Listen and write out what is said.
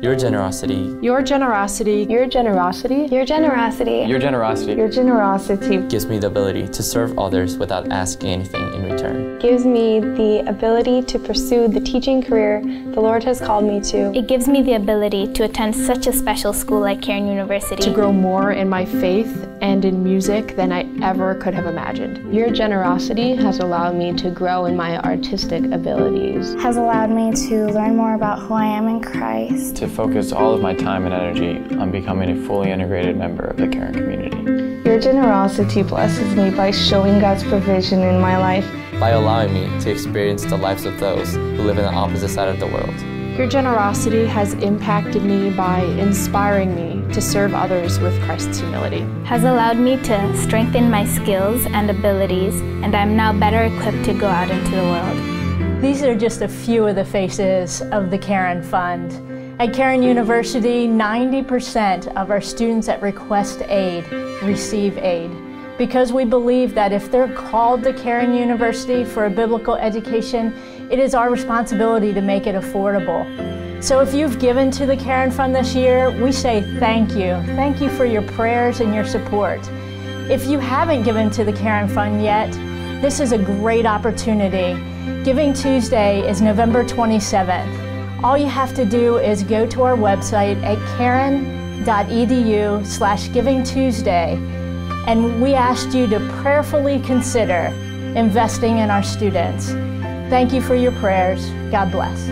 Your generosity Your generosity Your generosity Your generosity Your generosity Your generosity gives me the ability to serve others without asking anything in return. gives me the ability to pursue the teaching career the Lord has called me to. It gives me the ability to attend such a special school like Cairn University. to grow more in my faith and in music than I ever could have imagined. Your generosity has allowed me to grow in my artistic abilities. has allowed me to learn more about who I am in Christ. to focus all of my time and energy on becoming a fully integrated member of the Cairn community. Your generosity blesses me by showing God's provision in my life. By allowing me to experience the lives of those who live in the opposite side of the world. Your generosity has impacted me by inspiring me to serve others with Christ's humility. has allowed me to strengthen my skills and abilities, and I'm now better equipped to go out into the world. These are just a few of the faces of the Cairn Fund. At Cairn University, 90% of our students that request aid receive aid because we believe that if they're called to Cairn University for a biblical education, it is our responsibility to make it affordable. So if you've given to the Cairn Fund this year, we say thank you. Thank you for your prayers and your support. If you haven't given to the Cairn Fund yet, this is a great opportunity. Giving Tuesday is November 27th. All you have to do is go to our website at cairn.edu slash Giving Tuesday, and we asked you to prayerfully consider investing in our students. Thank you for your prayers. God bless.